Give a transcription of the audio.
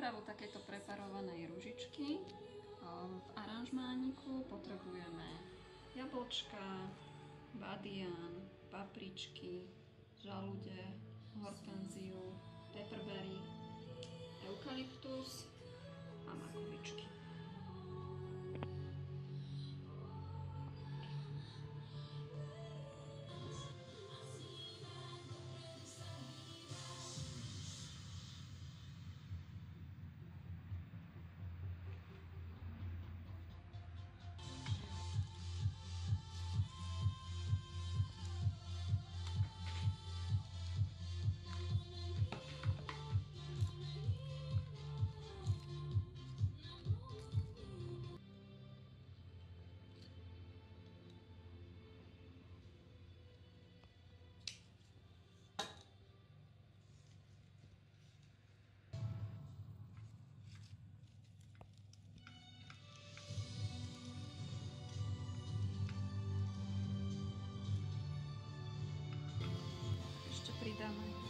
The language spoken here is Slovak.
prípravu takejto preparovanej ružičky v aranžmániku potrebujeme jablčka, badian, papričky, žalude, hortenziu, pepperberry, eukalyptus a makovičky. much.